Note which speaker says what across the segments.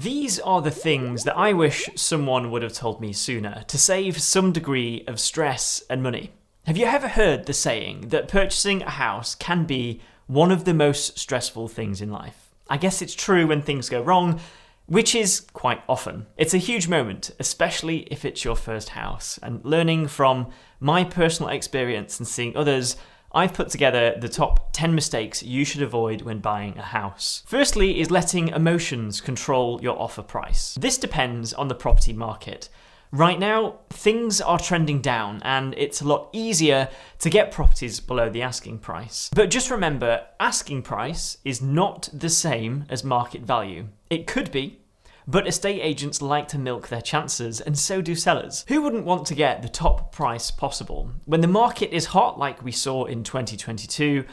Speaker 1: These are the things that I wish someone would have told me sooner to save some degree of stress and money. Have you ever heard the saying that purchasing a house can be one of the most stressful things in life? I guess it's true when things go wrong, which is quite often. It's a huge moment, especially if it's your first house, and learning from my personal experience and seeing others I've put together the top 10 mistakes you should avoid when buying a house. Firstly is letting emotions control your offer price. This depends on the property market. Right now, things are trending down and it's a lot easier to get properties below the asking price. But just remember, asking price is not the same as market value. It could be, but estate agents like to milk their chances, and so do sellers. Who wouldn't want to get the top price possible? When the market is hot, like we saw in 2022,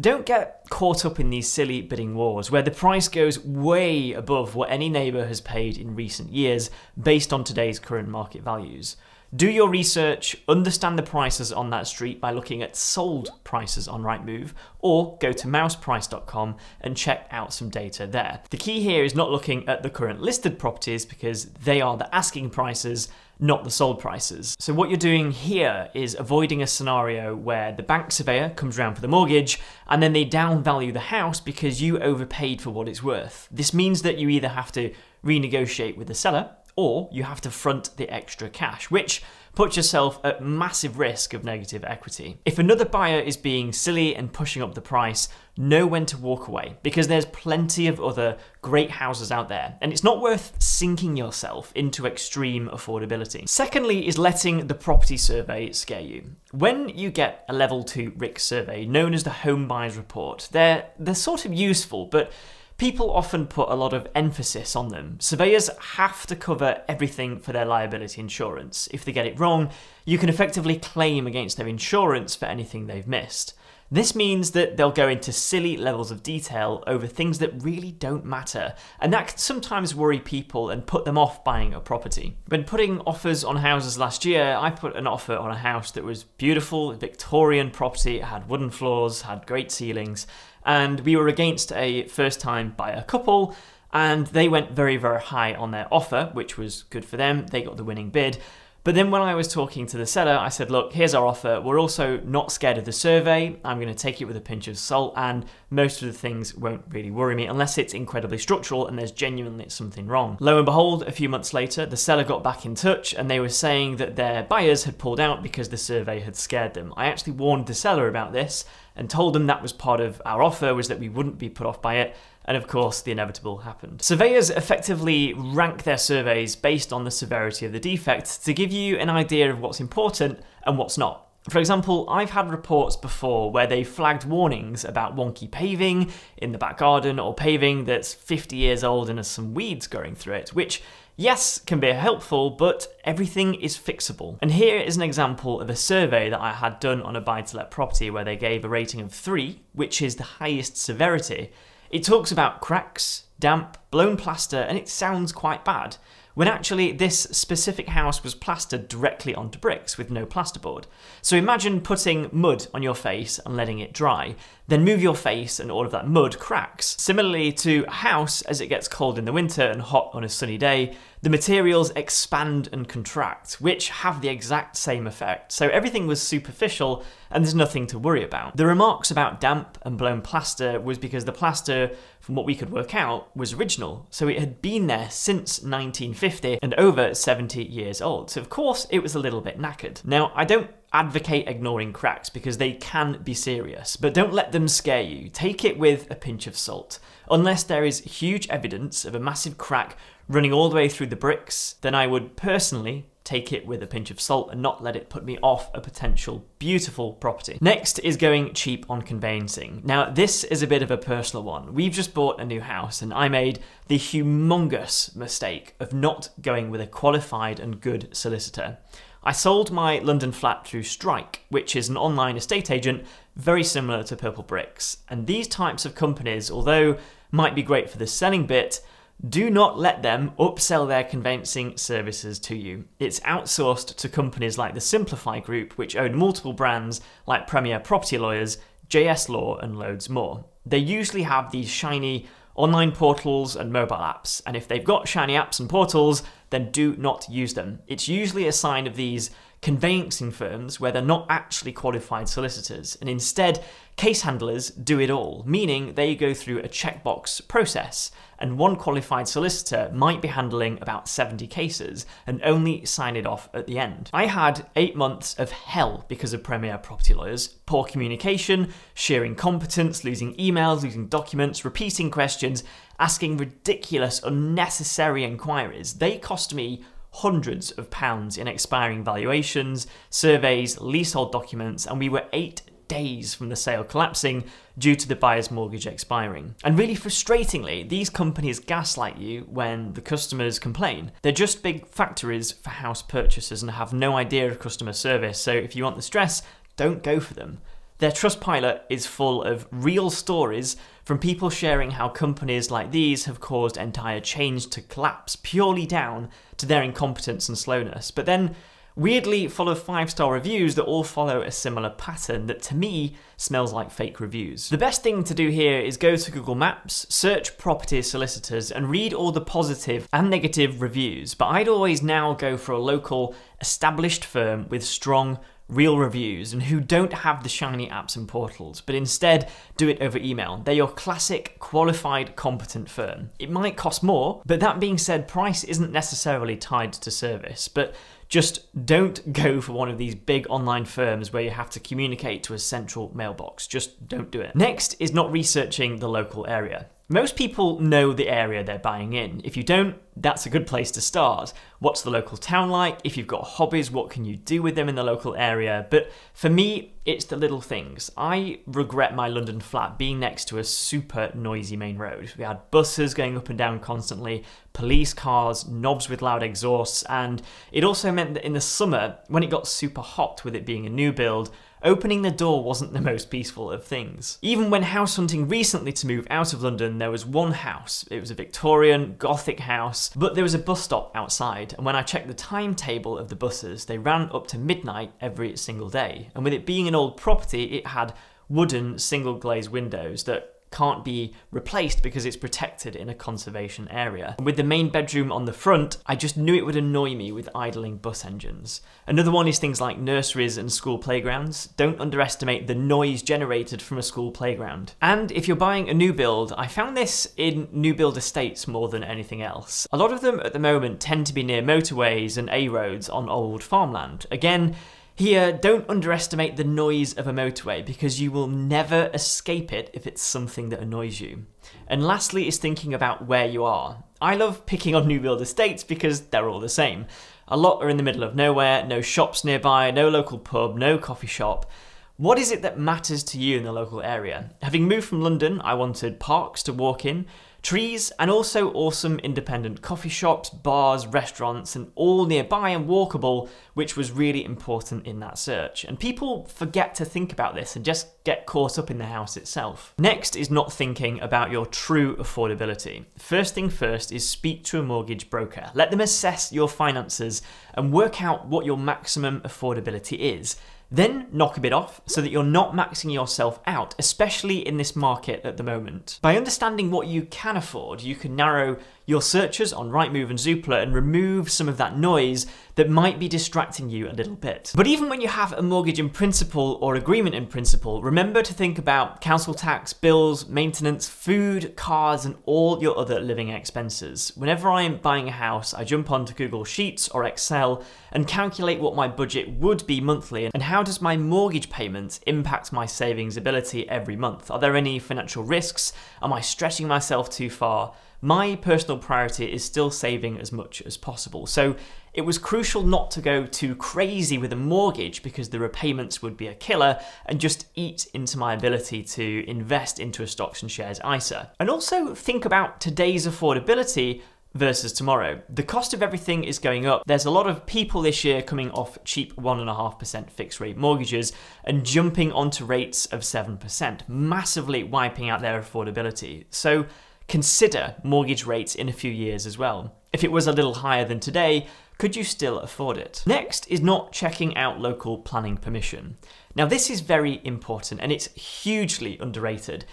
Speaker 1: don't get caught up in these silly bidding wars where the price goes way above what any neighbour has paid in recent years based on today's current market values. Do your research, understand the prices on that street by looking at sold prices on Rightmove, or go to mouseprice.com and check out some data there. The key here is not looking at the current listed properties because they are the asking prices, not the sold prices. So what you're doing here is avoiding a scenario where the bank surveyor comes around for the mortgage and then they downvalue the house because you overpaid for what it's worth. This means that you either have to renegotiate with the seller or you have to front the extra cash, which puts yourself at massive risk of negative equity. If another buyer is being silly and pushing up the price, know when to walk away because there's plenty of other great houses out there and it's not worth sinking yourself into extreme affordability. Secondly is letting the property survey scare you. When you get a level 2 RICS survey known as the home buyers report, they're they're sort of useful but People often put a lot of emphasis on them. Surveyors have to cover everything for their liability insurance. If they get it wrong, you can effectively claim against their insurance for anything they've missed. This means that they'll go into silly levels of detail over things that really don't matter, and that can sometimes worry people and put them off buying a property. When putting offers on houses last year, I put an offer on a house that was beautiful, Victorian property, it had wooden floors, had great ceilings, and we were against a first time buyer couple and they went very very high on their offer which was good for them they got the winning bid but then when I was talking to the seller, I said, look, here's our offer. We're also not scared of the survey. I'm going to take it with a pinch of salt, and most of the things won't really worry me unless it's incredibly structural and there's genuinely something wrong. Lo and behold, a few months later, the seller got back in touch and they were saying that their buyers had pulled out because the survey had scared them. I actually warned the seller about this and told them that was part of our offer was that we wouldn't be put off by it and of course the inevitable happened. Surveyors effectively rank their surveys based on the severity of the defect to give you an idea of what's important and what's not. For example, I've had reports before where they flagged warnings about wonky paving in the back garden or paving that's 50 years old and has some weeds growing through it, which yes, can be helpful, but everything is fixable. And here is an example of a survey that I had done on a buy to let property where they gave a rating of 3, which is the highest severity, it talks about cracks, damp, blown plaster, and it sounds quite bad, when actually this specific house was plastered directly onto bricks with no plasterboard. So imagine putting mud on your face and letting it dry, then move your face and all of that mud cracks. Similarly to a house, as it gets cold in the winter and hot on a sunny day, the materials expand and contract, which have the exact same effect. So everything was superficial and there's nothing to worry about. The remarks about damp and blown plaster was because the plaster, from what we could work out, was original. So it had been there since 1950 and over 70 years old. So of course it was a little bit knackered. Now I don't advocate ignoring cracks because they can be serious, but don't let them scare you. Take it with a pinch of salt. Unless there is huge evidence of a massive crack running all the way through the bricks, then I would personally take it with a pinch of salt and not let it put me off a potential beautiful property. Next is going cheap on conveyancing. Now, this is a bit of a personal one. We've just bought a new house and I made the humongous mistake of not going with a qualified and good solicitor. I sold my London flat through Strike, which is an online estate agent very similar to Purple Bricks. And these types of companies, although might be great for the selling bit, do not let them upsell their conveyancing services to you. It's outsourced to companies like the Simplify Group, which own multiple brands like Premier Property Lawyers, JS Law, and loads more. They usually have these shiny online portals and mobile apps. And if they've got shiny apps and portals, then do not use them. It's usually a sign of these conveyancing firms where they're not actually qualified solicitors, and instead, case handlers do it all, meaning they go through a checkbox process, and one qualified solicitor might be handling about 70 cases and only sign it off at the end. I had eight months of hell because of Premier Property Lawyers poor communication, sheer incompetence, losing emails, losing documents, repeating questions, asking ridiculous, unnecessary inquiries. They cost me hundreds of pounds in expiring valuations, surveys, leasehold documents, and we were eight days from the sale collapsing due to the buyer's mortgage expiring. And really frustratingly, these companies gaslight you when the customers complain. They're just big factories for house purchasers and have no idea of customer service, so if you want the stress, don't go for them. Their Trustpilot is full of real stories from people sharing how companies like these have caused entire chains to collapse purely down to their incompetence and slowness, but then weirdly full of five star reviews that all follow a similar pattern that to me smells like fake reviews. The best thing to do here is go to Google Maps, search property solicitors, and read all the positive and negative reviews, but I'd always now go for a local established firm with strong real reviews and who don't have the shiny apps and portals, but instead do it over email. They're your classic, qualified, competent firm. It might cost more, but that being said, price isn't necessarily tied to service. But just don't go for one of these big online firms where you have to communicate to a central mailbox. Just don't do it. Next is not researching the local area. Most people know the area they're buying in. If you don't, that's a good place to start. What's the local town like? If you've got hobbies, what can you do with them in the local area? But for me, it's the little things. I regret my London flat being next to a super noisy main road. We had buses going up and down constantly, police cars, knobs with loud exhausts, and it also meant that in the summer, when it got super hot with it being a new build, opening the door wasn't the most peaceful of things. Even when house hunting recently to move out of London, there was one house. It was a Victorian, Gothic house, but there was a bus stop outside, and when I checked the timetable of the buses, they ran up to midnight every single day. And with it being an old property, it had wooden single glazed windows that can't be replaced because it's protected in a conservation area. with the main bedroom on the front, I just knew it would annoy me with idling bus engines. Another one is things like nurseries and school playgrounds. Don't underestimate the noise generated from a school playground. And if you're buying a new build, I found this in new build estates more than anything else. A lot of them at the moment tend to be near motorways and A roads on old farmland. Again, here, don't underestimate the noise of a motorway because you will never escape it if it's something that annoys you. And lastly is thinking about where you are. I love picking on new build estates because they're all the same. A lot are in the middle of nowhere, no shops nearby, no local pub, no coffee shop. What is it that matters to you in the local area? Having moved from London, I wanted parks to walk in, trees, and also awesome independent coffee shops, bars, restaurants, and all nearby and walkable, which was really important in that search. And people forget to think about this and just get caught up in the house itself. Next is not thinking about your true affordability. First thing first is speak to a mortgage broker. Let them assess your finances and work out what your maximum affordability is. Then knock a bit off so that you're not maxing yourself out, especially in this market at the moment. By understanding what you can afford, you can narrow your searches on Rightmove and Zoopla and remove some of that noise that might be distracting you a little bit. But even when you have a mortgage in principle or agreement in principle, remember to think about council tax, bills, maintenance, food, cars, and all your other living expenses. Whenever I'm buying a house, I jump onto Google Sheets or Excel and calculate what my budget would be monthly and how does my mortgage payments impact my savings ability every month? Are there any financial risks? Am I stretching myself too far? my personal priority is still saving as much as possible. So it was crucial not to go too crazy with a mortgage because the repayments would be a killer and just eat into my ability to invest into a stocks and shares ISA. And also think about today's affordability versus tomorrow. The cost of everything is going up. There's a lot of people this year coming off cheap 1.5% fixed rate mortgages and jumping onto rates of 7%, massively wiping out their affordability. So consider mortgage rates in a few years as well. If it was a little higher than today, could you still afford it? Next is not checking out local planning permission. Now, this is very important and it's hugely underrated.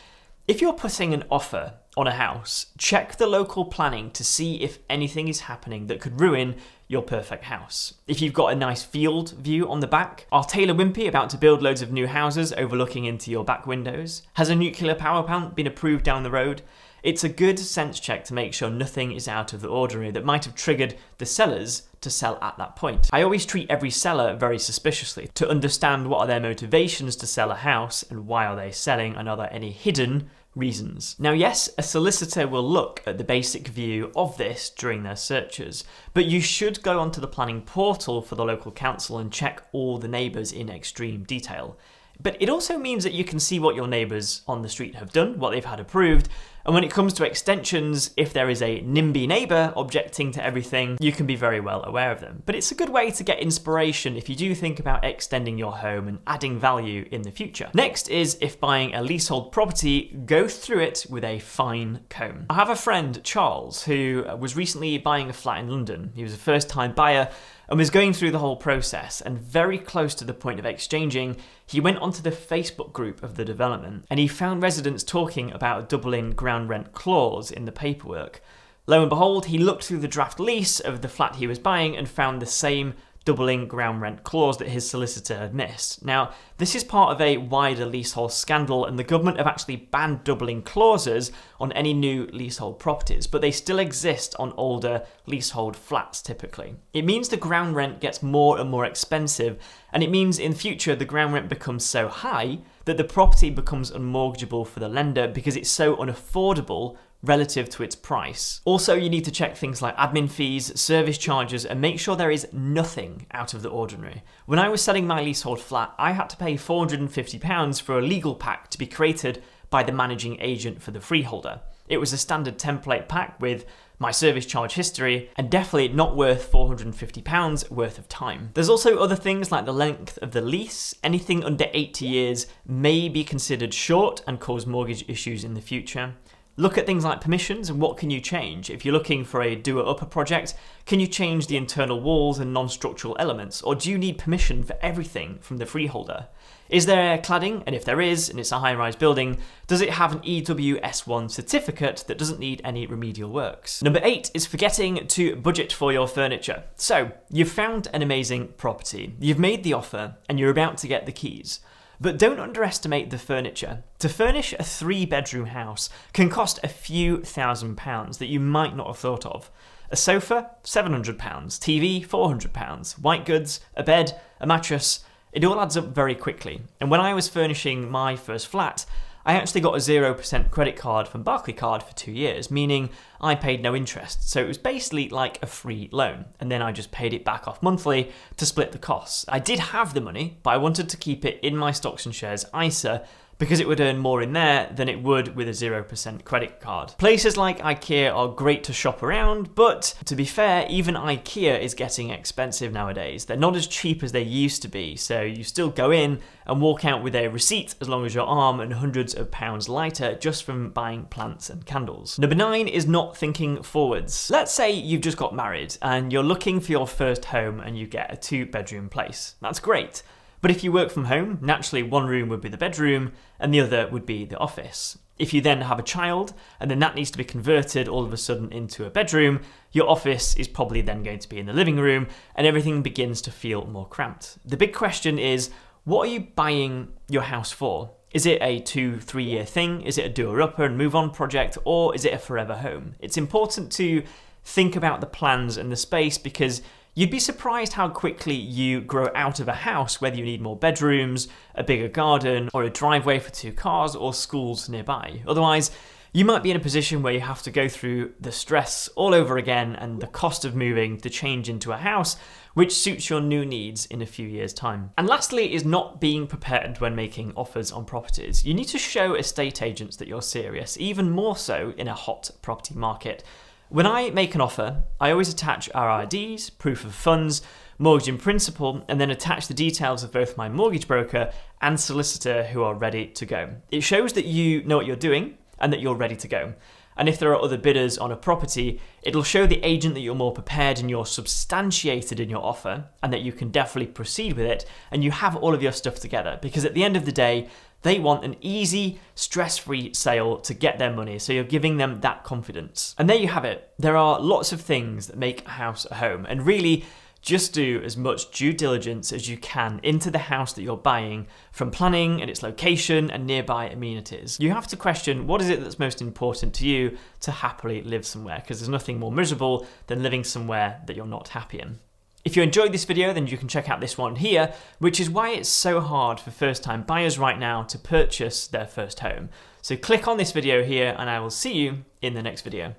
Speaker 1: If you're putting an offer on a house, check the local planning to see if anything is happening that could ruin your perfect house. If you've got a nice field view on the back, are Taylor Wimpey about to build loads of new houses overlooking into your back windows? Has a nuclear power plant been approved down the road? It's a good sense check to make sure nothing is out of the ordinary that might have triggered the sellers to sell at that point. I always treat every seller very suspiciously to understand what are their motivations to sell a house and why are they selling and are there any hidden reasons. Now, yes, a solicitor will look at the basic view of this during their searches, but you should go onto the planning portal for the local council and check all the neighbours in extreme detail. But it also means that you can see what your neighbours on the street have done, what they've had approved, and when it comes to extensions, if there is a NIMBY neighbour objecting to everything, you can be very well aware of them. But it's a good way to get inspiration if you do think about extending your home and adding value in the future. Next is if buying a leasehold property, go through it with a fine comb. I have a friend, Charles, who was recently buying a flat in London. He was a first time buyer and was going through the whole process. And very close to the point of exchanging, he went onto the Facebook group of the development and he found residents talking about a doubling ground rent clause in the paperwork. Lo and behold, he looked through the draft lease of the flat he was buying and found the same doubling ground rent clause that his solicitor had missed. Now, this is part of a wider leasehold scandal, and the government have actually banned doubling clauses on any new leasehold properties, but they still exist on older leasehold flats typically. It means the ground rent gets more and more expensive, and it means in future the ground rent becomes so high that the property becomes unmortgageable for the lender because it's so unaffordable relative to its price. Also, you need to check things like admin fees, service charges, and make sure there is nothing out of the ordinary. When I was selling my leasehold flat, I had to pay £450 for a legal pack to be created by the managing agent for the freeholder. It was a standard template pack with my service charge history, and definitely not worth £450 worth of time. There's also other things like the length of the lease. Anything under 80 years may be considered short and cause mortgage issues in the future. Look at things like permissions and what can you change. If you're looking for a doer-upper project, can you change the internal walls and non-structural elements, or do you need permission for everything from the freeholder? Is there cladding? And if there is, and it's a high-rise building, does it have an EWS1 certificate that doesn't need any remedial works? Number eight is forgetting to budget for your furniture. So, you've found an amazing property, you've made the offer, and you're about to get the keys. But don't underestimate the furniture. To furnish a three bedroom house can cost a few thousand pounds that you might not have thought of. A sofa, £700, TV, £400, white goods, a bed, a mattress, it all adds up very quickly. And when I was furnishing my first flat, I actually got a 0% credit card from Barclaycard for two years, meaning I paid no interest. So it was basically like a free loan. And then I just paid it back off monthly to split the costs. I did have the money, but I wanted to keep it in my stocks and shares ISA because it would earn more in there than it would with a 0% credit card. Places like IKEA are great to shop around, but to be fair, even IKEA is getting expensive nowadays. They're not as cheap as they used to be, so you still go in and walk out with a receipt as long as your arm and hundreds of pounds lighter just from buying plants and candles. Number nine is not thinking forwards. Let's say you've just got married and you're looking for your first home and you get a two bedroom place. That's great. But if you work from home, naturally one room would be the bedroom and the other would be the office. If you then have a child and then that needs to be converted all of a sudden into a bedroom, your office is probably then going to be in the living room and everything begins to feel more cramped. The big question is what are you buying your house for? Is it a two, three year thing? Is it a doer upper and move on project? Or is it a forever home? It's important to think about the plans and the space because You'd be surprised how quickly you grow out of a house, whether you need more bedrooms, a bigger garden, or a driveway for two cars, or schools nearby. Otherwise, you might be in a position where you have to go through the stress all over again and the cost of moving to change into a house which suits your new needs in a few years' time. And lastly, is not being prepared when making offers on properties. You need to show estate agents that you're serious, even more so in a hot property market. When I make an offer, I always attach our IDs, proof of funds, mortgage in principle, and then attach the details of both my mortgage broker and solicitor who are ready to go. It shows that you know what you're doing and that you're ready to go. And if there are other bidders on a property, it'll show the agent that you're more prepared and you're substantiated in your offer and that you can definitely proceed with it and you have all of your stuff together. Because at the end of the day, They want an easy, stress free sale to get their money, so you're giving them that confidence. And there you have it. There are lots of things that make a house a home, and really, just do as much due diligence as you can into the house that you're buying from planning and its location and nearby amenities. You have to question what is it that's most important to you to happily live somewhere because there's nothing more miserable than living somewhere that you're not happy in. If you enjoyed this video, then you can check out this one here, which is why it's so hard for first time buyers right now to purchase their first home. So click on this video here and I will see you in the next video.